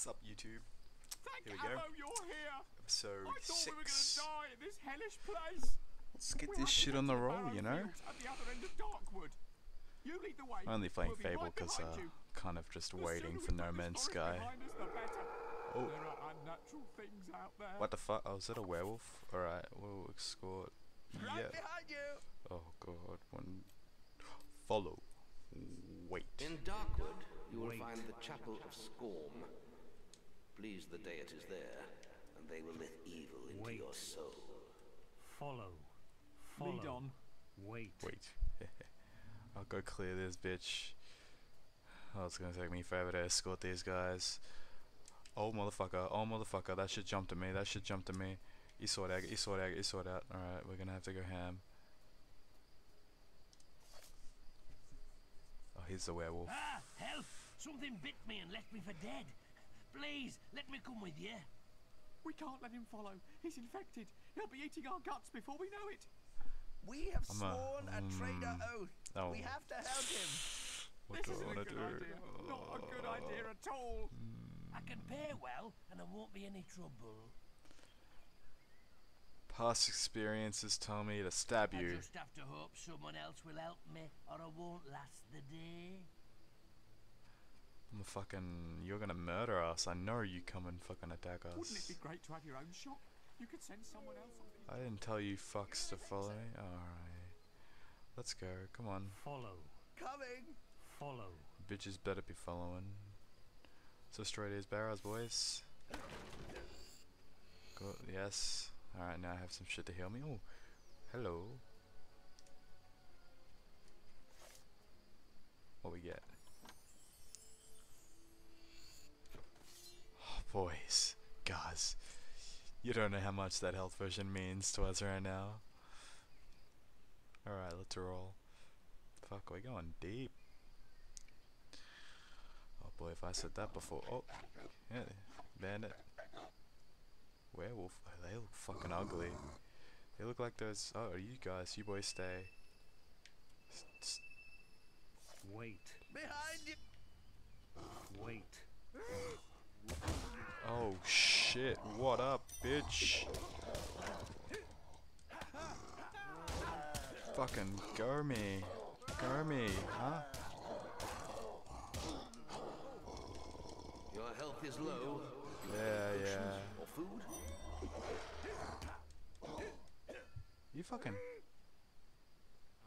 Sup YouTube? Thank Here we go. Amo you're here. Episode I thought we were six. gonna die in this hellish place. Let's get We this shit on the roll, you know. Fields At the other end of Darkwood. You lead the way. I'm only playing We'll be Fable right because behind uh, you. kind of just The waiting for No Man's Sky. us, the. Oh. There are unnatural things out there. What the fuck? Oh, is that a werewolf? Alright, we'll escort. Right Yeah. behind you. Oh god, one. Follow. Wait. In Darkwood, you will find the Chapel of Skorm. Please the deities there, and they will let evil into Wait. your soul. Follow. Follow. Lead on. Wait. Wait. I'll go clear this bitch. Oh, it's gonna take me forever to escort these guys. Oh motherfucker, oh motherfucker, that shit jumped at me, that shit jumped at me. You sort out, you sort out, you sort out. Alright, we're gonna have to go ham. Oh, here's the werewolf. Ah, help! Something bit me and left me for dead. Please, let me come with you. We can't let him follow. He's infected. He'll be eating our guts before we know it. We have I'm a- sworn a, traitor mm, oath. oh. We have to help him. What this isn't a good do? idea. Not a good idea at all. I can pay well, and there won't be any trouble. Past experiences tell me to stab you. I you. just have to hope someone else will help me, or I won't last the day. I'm a fucking. You're gonna murder us. I know you come and fucking attack us. Wouldn't it us. be great to have your own shop? You could send someone else on. I didn't tell you fucks to follow me. Alright. Let's go. Come on. Follow. Coming. Follow. Bitches better be following. So straight as barrels, boys. Go. Yes. Alright, now I have some shit to heal me. Oh. Hello. What we get? Boys. Guys. You don't know how much that health potion means to us right now. Alright, let's roll. Fuck, we're going deep. Oh boy, if I said that before. Oh, yeah, bandit. Werewolf. Oh, they look fucking ugly. They look like those. Oh, you guys, you boys stay. S- s- Wait. Behind you. Wait. Oh shit, what up, bitch? Fucking go me. Go me, huh? Your health is low. Yeah, yeah. Or food? You fucking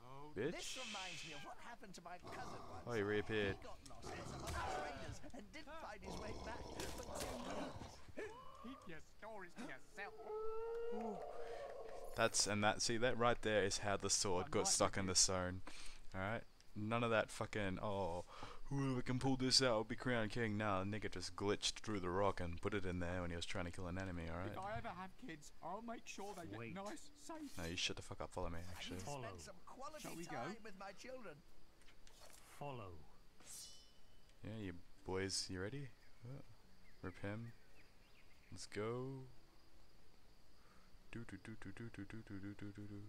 Oh, This bitch. reminds me of what happened to my cousin oh, once. Oh, he reappeared. He got lost in some other traders and didn't find his way back for two years. keep your stories to yourself. That's and that see that right there is how the sword got stuck in the stone. Alright? None of that fucking oh whoever can pull this out will be crowned king. Nah, nigga just glitched through the rock and put it in there when he was trying to kill an enemy, All right. If alright? I ever have kids, I'll make sure they get nice, safe. No, you shut the fuck up, follow me actually. Follow. spend some quality Shall we go? time with my children. Follow. Yeah, you boys, you ready? Uh, Rip him. Let's go. Do do do do do do do do do do do do.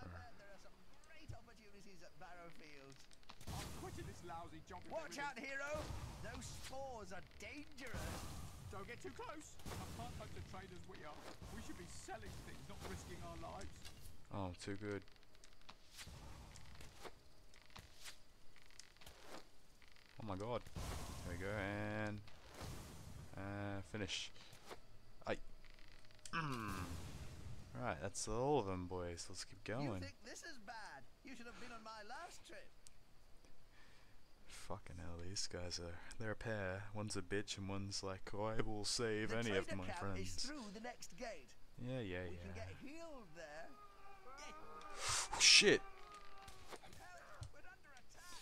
I've heard there are some great opportunities at Barrowfields. I'm quitting this lousy job. Watch out, hero! Those spores are dangerous. Don't get too close. I can't like the traders we are, we should be selling things, not risking our lives. Oh, too good. Oh my god. There we go, and... Uh, finish. I. Right, that's all of them, boys. Let's keep You going. think this is bad? You should have been on my last trip. Fucking hell, these guys are. They're a pair. One's a bitch, and one's like, oh, I will save the any of my camp is friends. through the next gate. Yeah, yeah, We can yeah. get healed there. Shit! Help! We're under attack.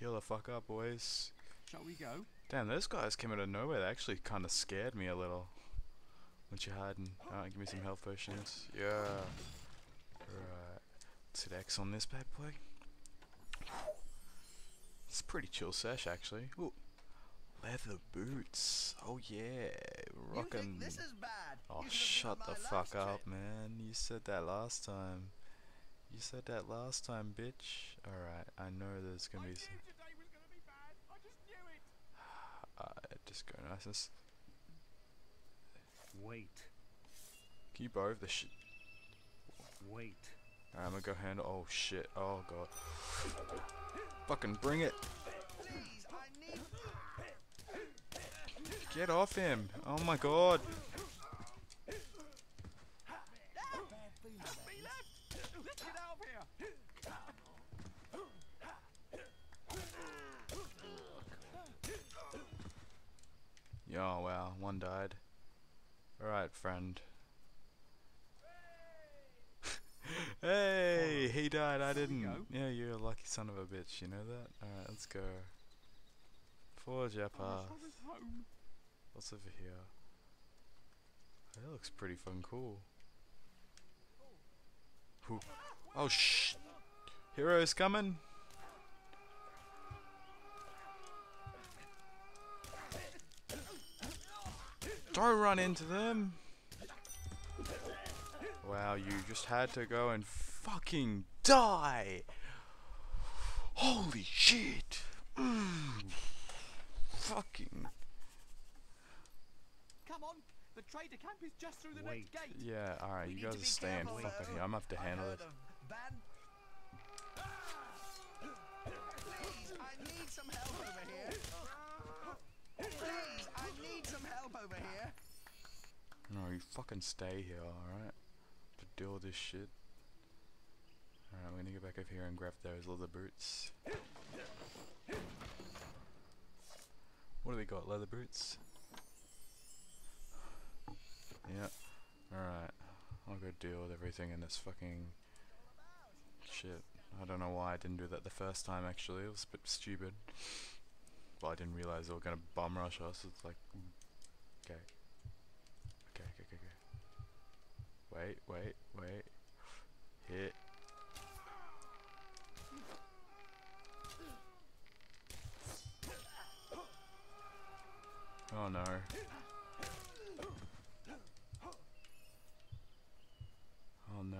Heal the fuck up, boys. Shall we go? Damn, those guys came out of nowhere. They actually kind of scared me a little. What you hiding? Alright, uh, give me some health potions. Yeah. Right. Let's hit X on this bad boy. It's a pretty chill sesh, actually. Ooh. Leather boots. Oh yeah, rocking. think this is bad? Oh, shut the fuck up, man. You said that last time. You said that last time, bitch. Alright, I know there's gonna knew be some. today was gonna be bad. I just knew it. Uh, just go nice and. s- Wait. Can you borrow the shit? Wait. Alright, I'm gonna go handle. Oh shit. Oh god. Fucking bring it. Please, I need. Get off him. Oh my god. Be left. Let's get out of here. Yo, wow. One died. Alright, friend. hey, he died. I didn't. Yeah, you're a lucky son of a bitch. You know that? Alright, let's go. Forge our path. wish I was home. What's over here? That looks pretty fun cool. Who? Oh sh! Heroes coming! Don't run into them! Wow, you just had to go and fucking die! Holy shit! Mm. Fucking. Come on. The trader camp is just through the Wait. next gate. Yeah, alright, you guys to are staying careful, fuck out here. I'm gonna have to handle heard it. Please, I need some help over here. Please, I need some help over here. No, you fucking stay here, alright? To deal with this shit. Alright, I'm gonna get back over here and grab those leather boots. What do we got? Leather boots? Yep. Alright. I'll go deal with everything in this fucking shit. I don't know why I didn't do that the first time actually, it was a bit stupid. Well, I didn't realize they were gonna bum rush us, it's like... Mm. Okay. Okay, okay, okay, okay. Wait, wait, wait. Hit. Oh no. Oh no.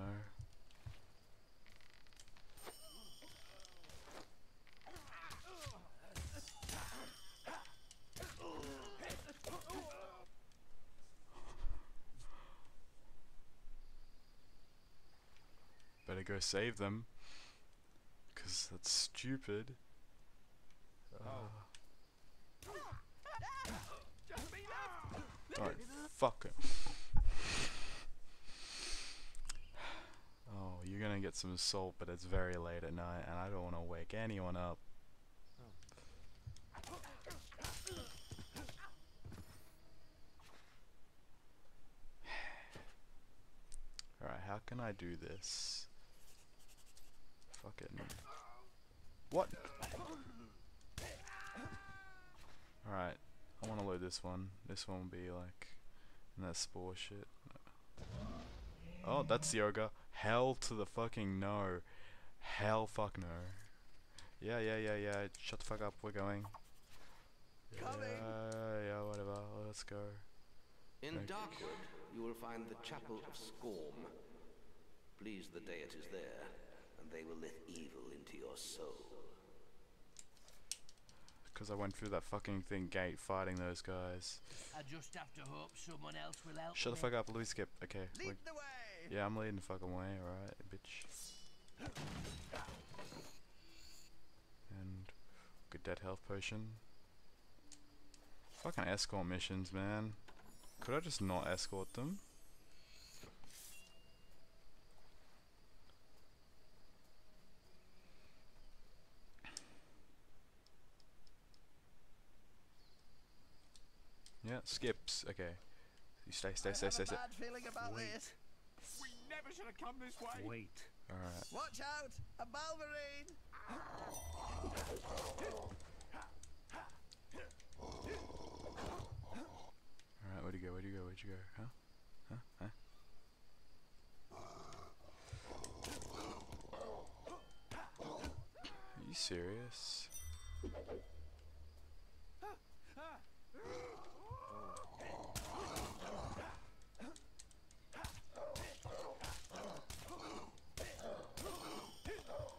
Better go save them. Cause that's stupid. Uh, Just be left. Don't fuck it. Oh, you're gonna get some salt, but it's very late at night, and I don't want to wake anyone up. Alright, how can I do this? Fucking. What? Alright, I want to load this one. This one will be like in that spore shit. Oh, that's the ogre. Hell to the fucking no. Hell fuck no. Yeah, yeah, yeah, yeah. Shut the fuck up. We're going. Coming. Yeah, yeah, whatever. Let's go. In Okay. Darkwood, you will find the Chapel of Skorm. Please the deities there, and they will let evil into your soul. Because I went through that fucking thing gate fighting those guys. I just have to hope someone else will help Shut the fuck up, Louis Skip. Okay. Lead the way. Yeah, I'm leading the fucking way, alright, bitch. And good dead health potion. Fucking escort missions, man. Could I just not escort them? Yeah, skips. Okay. You stay, stay, I stay, have stay, stay. bad feeling about Wait. this. We never should have come this way. Wait. Alright. Watch out, a Balverine. Alright, where'd you go? Where'd you go? Where'd you go? Huh? Huh? Huh? Are you serious? sloppy. Oh my god. Being a trader is all about, not standing by a stall. I'm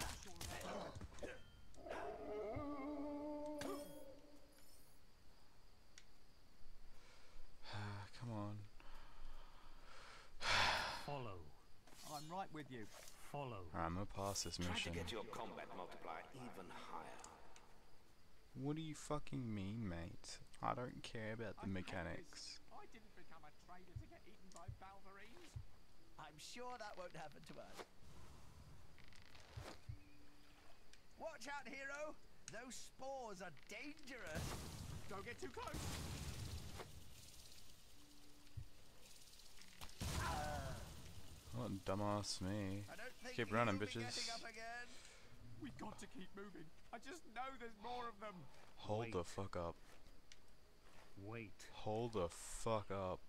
not sure about that. Come on. Follow. I'm right with you. Follow. Alright, I'm gonna pass this Try to mission. get your combat multiplier even higher. What do you fucking mean, mate? I don't care about the I hate mechanics. This. I didn't become a trader to get eaten by Balverines. I'm sure that won't happen to us. Watch out, hero! Those spores are dangerous. Don't get too close. Oh, dumbass me. I don't think Keep running, bitches. Getting up. We got to keep moving. I just know there's more of them. Hold the fuck up. Wait. Hold the fuck up.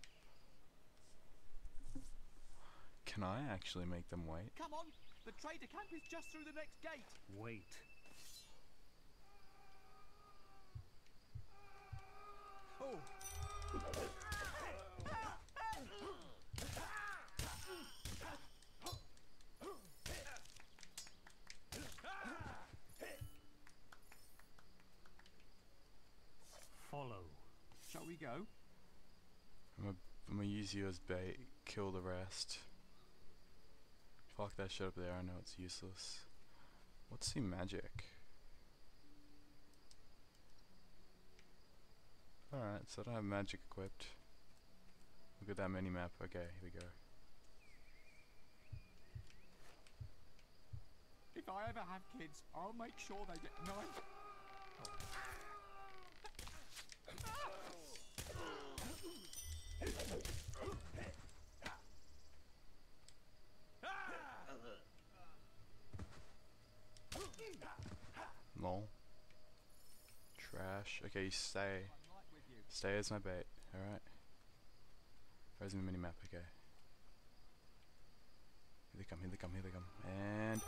Can I actually make them wait? Come on. The trader camp is just through the next gate. Wait. Oh, Follow. shall we go? I'm gonna, I'm gonna use you as bait, kill the rest. Fuck that shit up there, I know it's useless. What's the magic? Alright, so I don't have magic equipped. Look at that mini map. Okay, here we go. If I ever have kids, I'll make sure they get nice. Lol. Trash. Okay, you stay. Stay as my bait, alright? Where's the mini map? Okay. Here they come, here they come, here they come. And.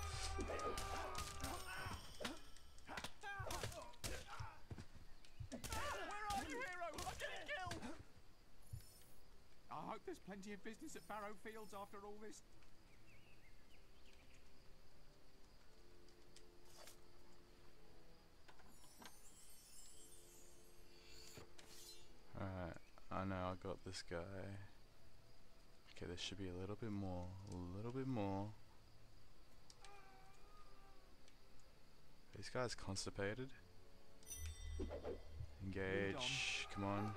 I hope there's plenty of business at Barrow Fields after all this. I know I got this guy. Okay, there should be a little bit more. A little bit more. This guy's constipated. Engage. Come on.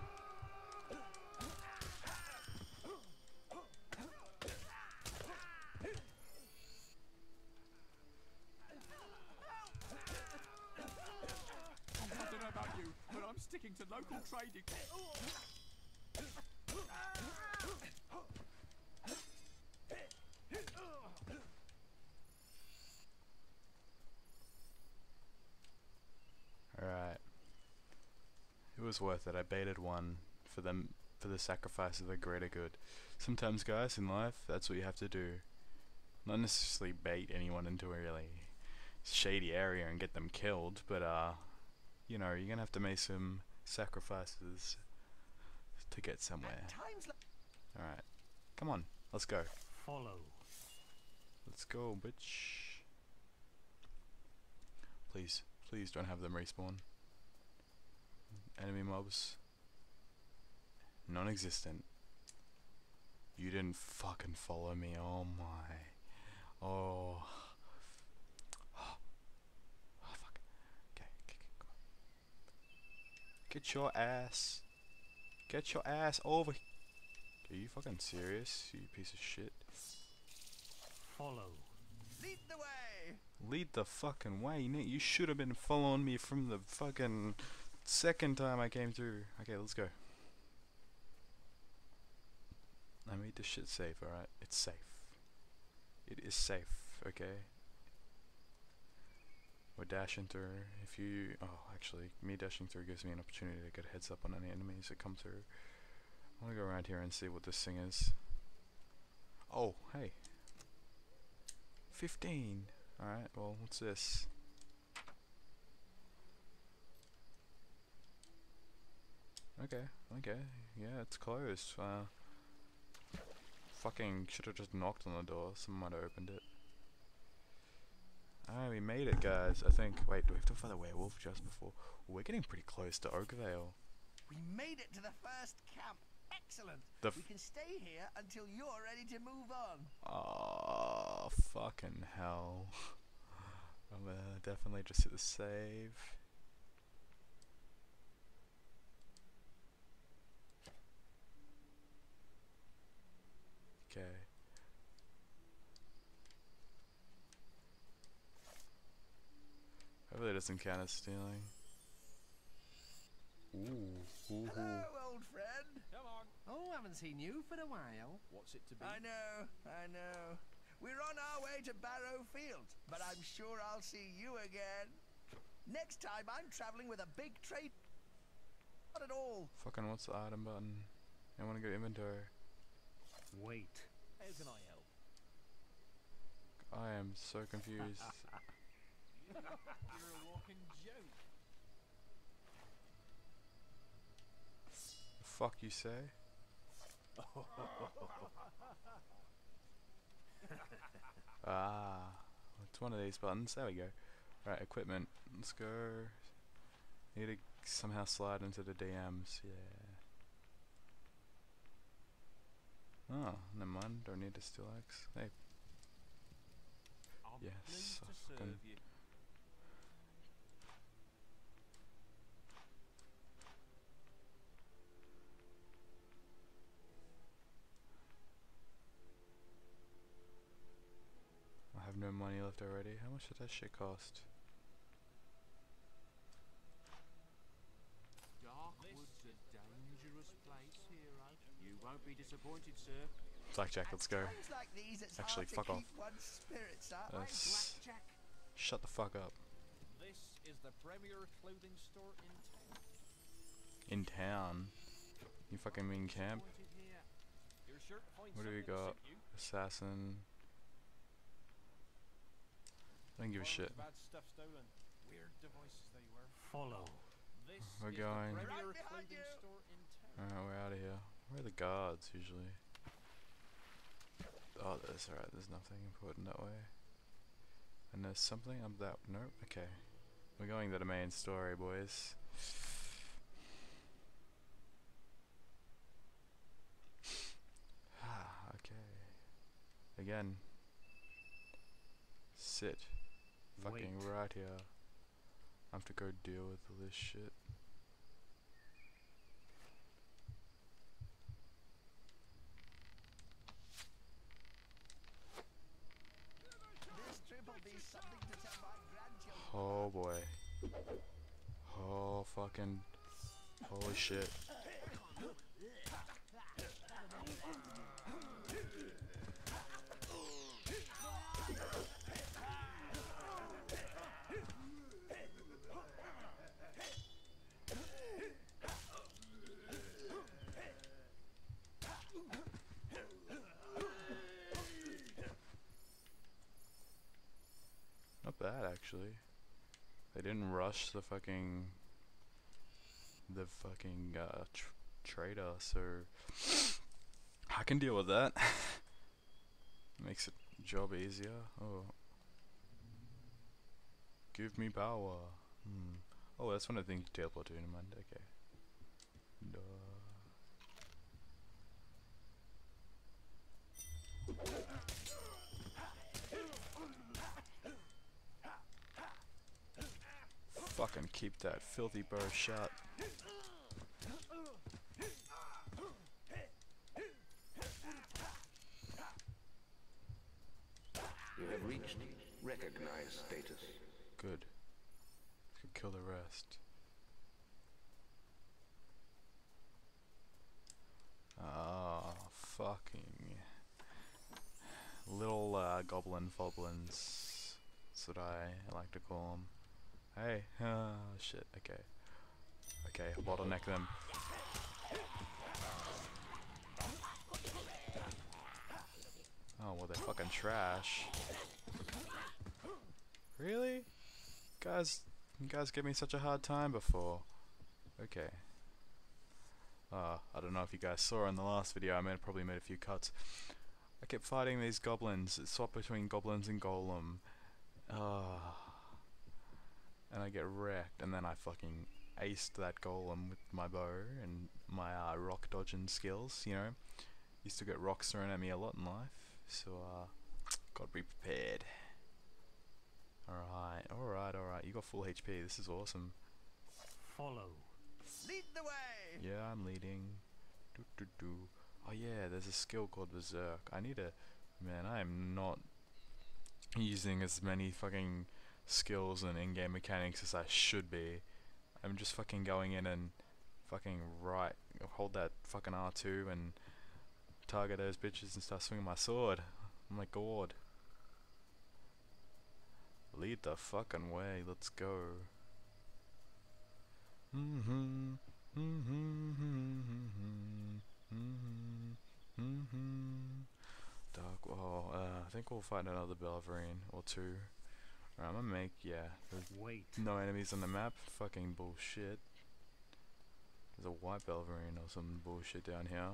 I don't know about you, but I'm sticking to local trading. Alright. It was worth it. I baited one for them for the sacrifice of the greater good. Sometimes guys in life that's what you have to do. Not necessarily bait anyone into a really shady area and get them killed, but uh you know, you're gonna have to make some sacrifices to get somewhere. At times like Alright. Come on, let's go. Follow. Let's go, bitch. Please, please don't have them respawn. Enemy mobs. Non existent. You didn't fucking follow me, oh my. Oh. Oh, fuck. Okay, okay, okay, come on. Get your ass. Get your ass over. he- Are you fucking serious, you piece of shit? Follow. lead the way. Lead the fucking way, Nick. You should have been following me from the fucking second time I came through. Okay, let's go. I made this shit safe, alright? It's safe. It is safe, okay? We're dashing through. If you. Oh, actually, me dashing through gives me an opportunity to get a heads up on any enemies that come through. I want to go around here and see what this thing is. Oh, hey. 15. Alright, well, what's this? Okay, okay, yeah, it's closed. Uh, fucking should have just knocked on the door. Someone might have opened it. Ah, we made it, guys. I think. Wait, do we have to fight the werewolf just before? We're getting pretty close to Oakvale. We made it to the first camp. Excellent. The we can stay here until you're ready to move on. Oh, fucking hell. I'm gonna definitely just hit the save. Okay. Hopefully it doesn't count as stealing. Ooh, ooh, ooh. Hello, old friend. Come on. Oh, haven't seen you for a while. What's it to be? I know, I know. We're on our way to Barrow Fields, but I'm sure I'll see you again. Next time I'm traveling with a big trade. Not at all. Fucking what's the item button? I wanna go inventory. Wait. How can I help? I am so confused. You're a walking joke. the fuck you say? ah, it's one of these buttons. There we go. Right, equipment. Let's go. Need to somehow slide into the DMs. Yeah. Oh, never mind. Don't need to steal X. Hey, I'm Yes, I fucking- serve you. I have no money left already. How much did that shit cost? Darkwood's a dangerous place, hero. You won't be disappointed, sir. Blackjack, let's go. Like these, it's Actually, fuck off. one's spirits up. Blackjack. Shut the fuck up. This is the premier clothing store in town. In town. You fucking mean camp? Disappointed here. You're sure to find What do we got? Assassin. I don't give a shit. Bad stuff stolen. Weird devices they were. Follow. This We're going. Right behind clothing you. store in town. Alright, we're out of here. Where are the guards usually? Oh, that's alright, there's nothing important that way. And there's something up that. Nope, okay. We're going to the main story, boys. Ah, okay. Again. Sit. Fucking Wait. right here. I have to go deal with all this shit. This trip will be something to tell my grandchildren. Oh boy. Oh fucking. Holy shit. Not bad actually. They didn't rush the fucking the fucking uh, tr- trader, so I can deal with that. Makes it job easier. Oh, give me power. Hmm. Oh, that's one of the things you teleport to in mind. Okay. Duh. Fucking keep that filthy bow shut. You have reached recognized status. Good. Could kill the rest. Ah, fucking little uh, goblin foblins. That's what I like to call them. Hey, oh shit. Okay, okay, bottleneck them. Oh well, they're fucking trash. Really? Guys, you guys gave me such a hard time before. Okay. Uh, I don't know if you guys saw in the last video, I made, probably made a few cuts. I kept fighting these goblins, it swapped between goblins and golem. Uh, and I get wrecked, and then I fucking aced that golem with my bow and my uh, rock dodging skills, you know. Used to get rocks thrown at me a lot in life, so uh, gotta be prepared. Alright, alright, alright, you got full HP, this is awesome. Follow. Lead the way! Yeah, I'm leading. Do do do. Oh yeah, there's a skill called Berserk. I need a man. I am not using as many fucking skills and in-game mechanics as I should be. I'm just fucking going in and fucking right, hold that fucking R2 and target those bitches and start swinging my sword. Oh my god. Lead the fucking way. Let's go. Mm-hmm. Mm-hmm. Mm-hmm. mm-hmm. Dark. Oh, uh, I think we'll find another Balverine or two. Alright, I'm gonna make. Yeah, there's Wait. no enemies on the map. Fucking bullshit. There's a white Balverine or some bullshit down here.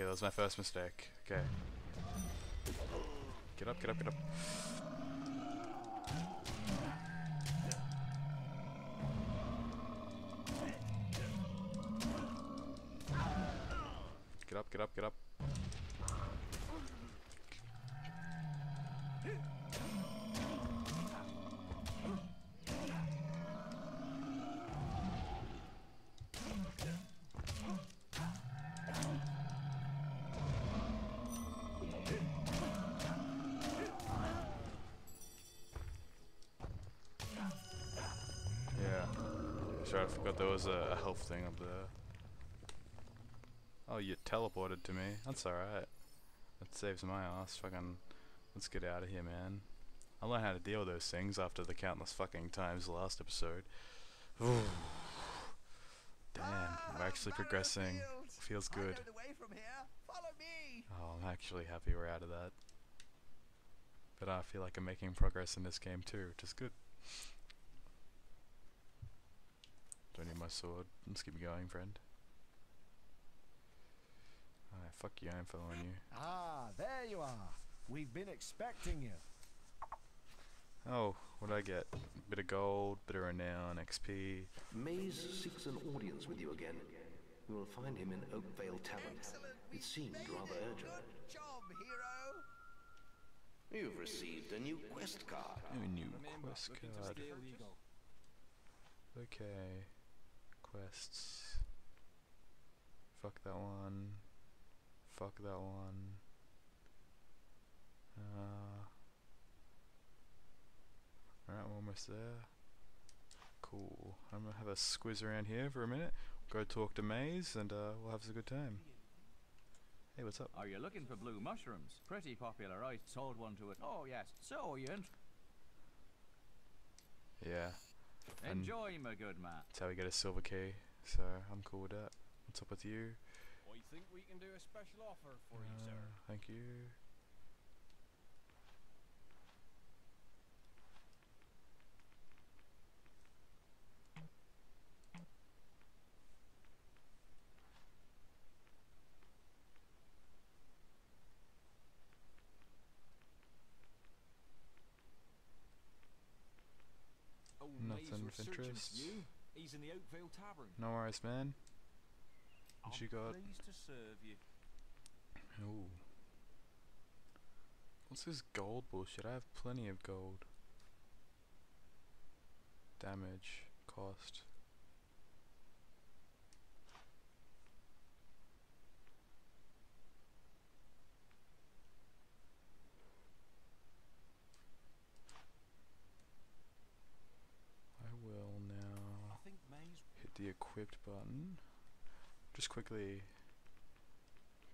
Okay, that was my first mistake. Okay. Get up, get up, get up. Get up, get up, get up. Was a, a health thing up there. Oh, you teleported to me. That's alright. That saves my ass. Fucking, let's get out of here, man. I learned how to deal with those things after the countless fucking times last episode. Ooh. Damn, Ah, we're actually progressing. Feels good. the from here. Follow me! Oh, I'm actually happy we're out of that. But I feel like I'm making progress in this game too, which is good. Don't need my sword. Let's keep going, friend. Alright, fuck you, I'm following you. Ah, there you are. We've been expecting you. Oh, what did I get? Bit of gold, bit of renown, XP. Maze seeks an audience with you again. You will find him in Oakvale Tavern. It we've seemed rather it. urgent. Good job, hero. You've received a new quest card. Oh, new quest card. Okay. Quests. Fuck that one. Fuck that one. Uh. Alright, we're almost there. Cool. I'm gonna have a squiz around here for a minute. Go talk to Maze and uh, we'll have a good time. Hey, what's up? Are you looking for blue mushrooms? Pretty popular. I sold one to it. Oh, yes. So you Yeah, And- enjoy, my good man. that's how we get a silver key. So I'm cool with that. What's up with you? I think we can do a special offer for you, Uh, sir. thank you. of interest. He's in the Oakvale Tavern. No worries, man. What I'm you got? Pleased to serve you. Ooh. What's this gold bullshit? I have plenty of gold. Damage cost. The equipped button. Just quickly,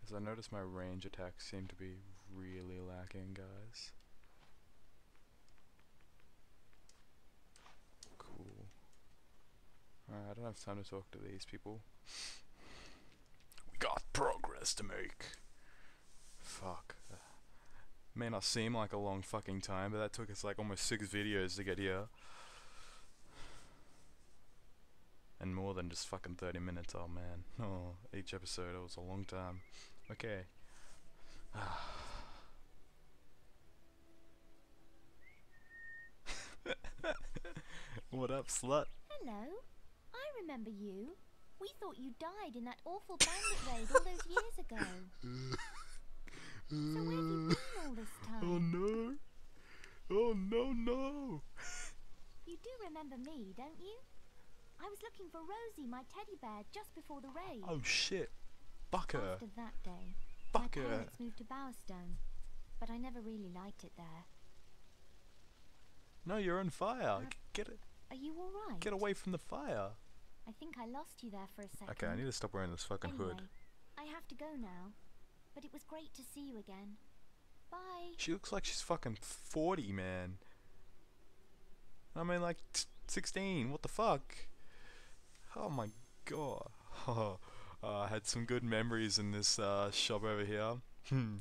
because I noticed my range attacks seem to be really lacking, guys. Cool. Alright, I don't have time to talk to these people. We got progress to make. Fuck. May not seem like a long fucking time, but that took us like almost six videos to get here. And more than just fucking 30 minutes, oh man. Oh, each episode, it was a long time. Okay. what up, slut? Hello. I remember you. We thought you died in that awful bandit raid all those years ago. so where have you been all this oh, time? Oh no! Oh no, no! You do remember me, don't you? I was looking for Rosie, my teddy bear, just before the raid. Oh shit! Fuck her! After that day, my Fuck her! parents moved to Bowerstone, but I never really liked it there. No, you're on fire! Uh, Get it! Are you all right? Get away from the fire! I think I lost you there for a second. Okay, I need to stop wearing this fucking anyway, hood. I have to go now, but it was great to see you again. Bye. She looks like she's fucking 40, man. I mean, like, t 16, what the fuck? Oh my god. uh, I had some good memories in this uh, shop over here. Hmm.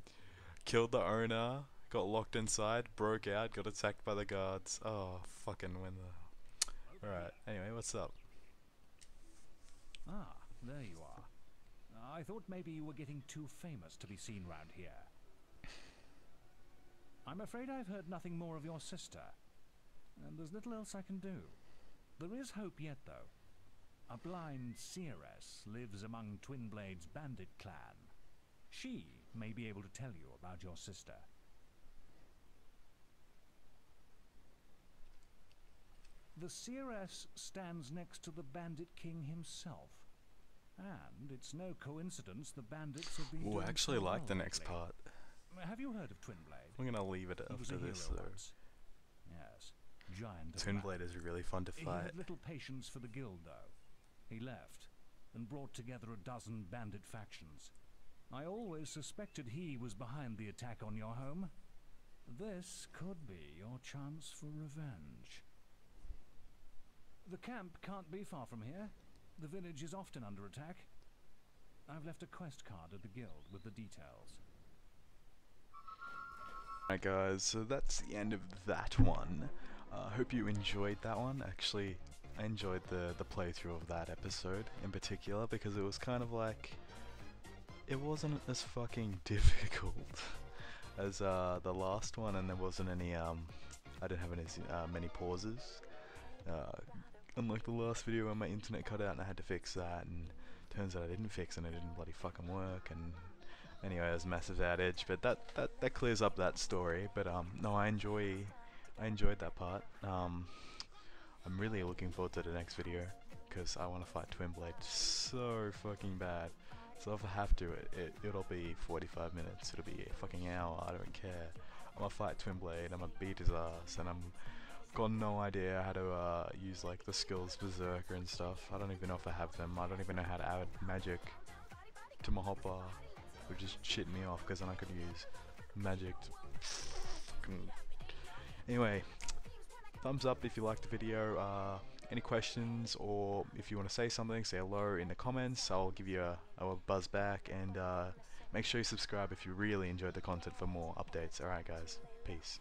Killed the owner, got locked inside, broke out, got attacked by the guards. Oh, fucking when the. Alright, anyway, what's up? Ah, there you are. I thought maybe you were getting too famous to be seen round here. I'm afraid I've heard nothing more of your sister, and there's little else I can do. There is hope yet, though. A blind seeress lives among Twinblade's bandit clan. She may be able to tell you about your sister. The seeress stands next to the bandit king himself. And it's no coincidence the bandits have been Ooh, I actually so like the next part. Have you heard of Twinblade? I'm gonna leave it He after this, though. once. Yes, giant. of Twin man. Blade is really fun to He fight. had little patience for the guild, though. He left and brought together a dozen bandit factions. I always suspected he was behind the attack on your home. This could be your chance for revenge. The camp can't be far from here. The village is often under attack. I've left a quest card at the guild with the details. Alright guys, so that's the end of that one. I uh, hope you enjoyed that one. Actually, I enjoyed the, the playthrough of that episode in particular because it was kind of like... It wasn't as fucking difficult as uh, the last one and there wasn't any, um... I didn't have any uh, many pauses. Uh, unlike the last video where my internet cut out and I had to fix that and turns out I didn't fix and it didn't bloody fucking work and anyway, it was massive outage, but that, that, that clears up that story. But um, no, I enjoy, I enjoyed that part. Um, I'm really looking forward to the next video because I want to fight Twinblade so fucking bad. So if I have to, it, it it'll be 45 minutes. It'll be a fucking hour. I don't care. I'm gonna fight Twinblade. I'm gonna beat his ass, and I'm got no idea how to uh, use like the skills Berserker and stuff. I don't even know if I have them. I don't even know how to add magic to my hopper would just shit me off because then I could use magic to Anyway, thumbs up if you liked the video. Uh, any questions or if you want to say something, say hello in the comments. I'll give you a, a buzz back and uh, make sure you subscribe if you really enjoyed the content for more updates. Alright guys, peace.